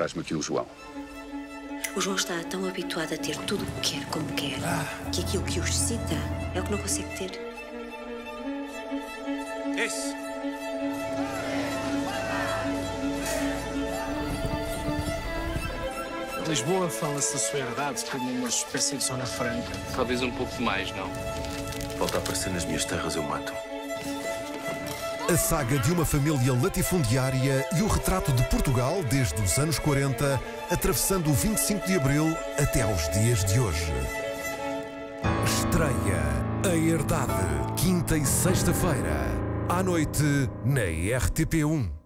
Traz-me aqui o João. O João está tão habituado a ter tudo o que quer como quer que aquilo que o excita é o que não consegue ter. Esse. Lisboa fala-se da sua herdade como uma espécie de zona franca. Talvez um pouco mais, não? Volta a aparecer nas minhas terras, eu mato. A saga de uma família latifundiária e o retrato de Portugal desde os anos 40, atravessando o 25 de abril até aos dias de hoje. Estreia A Herdade, quinta e sexta-feira, à noite, na RTP1.